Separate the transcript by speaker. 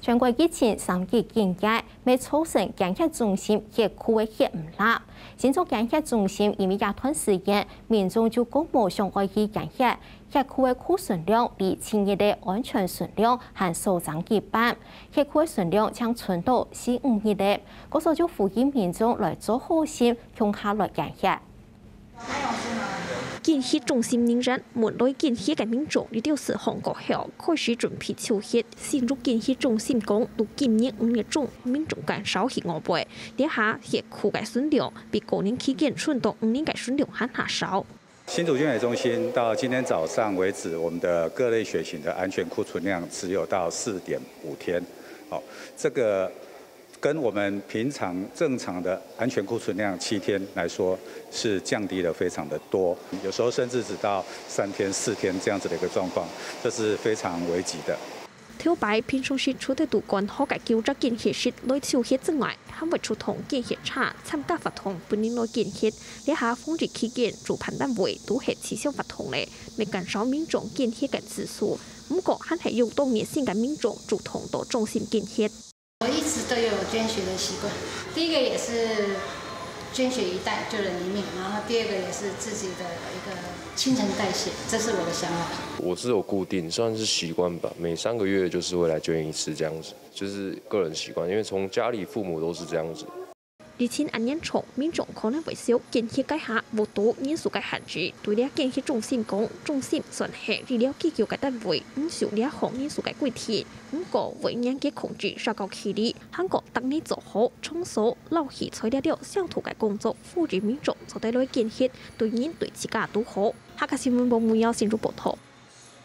Speaker 1: 全国疫情三级警戒，未造成检测中心血库的血唔拉。先做检测中心因为一段时间，民众就公布上爱去检测，血库的库存量比前日的安全存量还数涨几半，血库的存量将存到四五日的，嗰所就呼吁民众来做好心，向下来检测。
Speaker 2: 建血中心人员门内建血嘅民众，呢条是韩国后开始准备抽血。进入建血中心讲，到今年五月中，民众减少去五倍，底下血库嘅存量比过年期间存到五年嘅存量还下少。
Speaker 3: 新竹健血中心到今天早上为止，我们的各类血型的安全库存量只有到四点五天。好，这个。跟我们平常正常的安全库存量七天来说，是降低了非常的多，有时候甚至只到三天、四天这样子的一个状况，这是非常危急的。
Speaker 2: 挑白平常时除咗度管好嘅叫咗建血室內超血之外，還會出同建血差参加發同本年內建血，呢下風熱期间主判斷會都係此消發同咧，未減少民众建血嘅次数，不過還係用多熱心嘅民眾做同到中心建直。
Speaker 4: 都有捐血的习惯，第一个也是捐血一袋救人一命，然后第二个也是自己的一个新陈代谢，这是我的想法。
Speaker 5: 我是有固定，算是习惯吧，每三个月就是会来捐一次这样子，就是个人习惯，因为从家里父母都是这样子。
Speaker 2: 疫情安严重，民众可能会少建血改下无多人数嘅限制。对了，建血中心讲，中心算系治疗急救嘅单位，唔受了行人数嘅规定。不过为严格控制社交距离，韩国当年做好冲扫、漏气、材料了消毒嘅工作，呼吁民众做得来建设，对人对自家都好。下个新闻部没有进入报道。